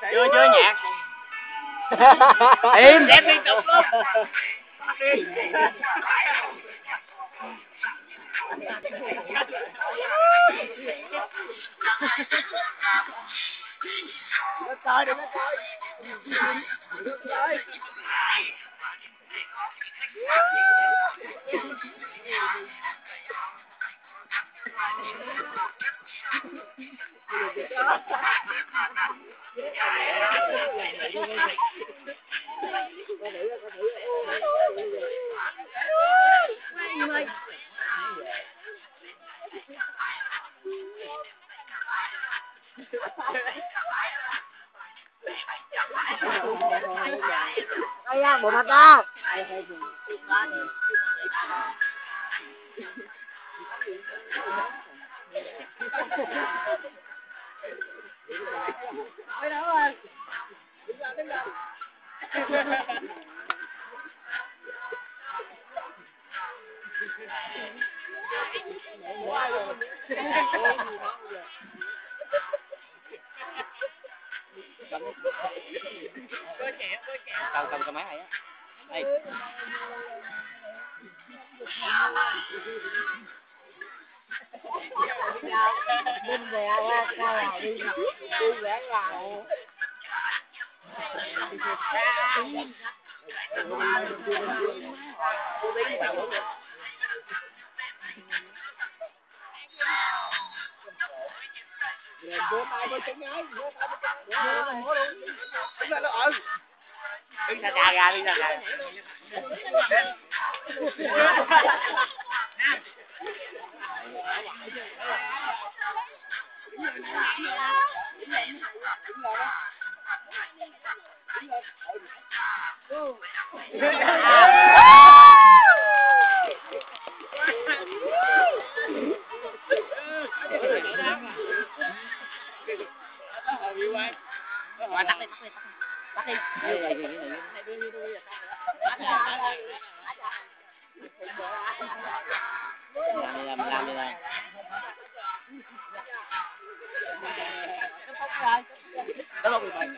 chưa chưa nhạc. Im. Đẹp liên tục luôn. Nó coi đừng có coi Đây nha, bộ mặt ra. Ôi đâu rồi? Đứng ra, đứng ra. cầm cầm cầm máy này á đây Đinh về qua ra là đi đi vẽ lại Vỗ tay với chân ấy, vỗ tay với chân. Vỗ luôn. Đứng ra nó ừ. đứng ra đứng ra mà tắt đi, tắt đi, tắt đi. Đây, đây, đây, đây, Làm đi, làm, làm đi đây. Đó là một người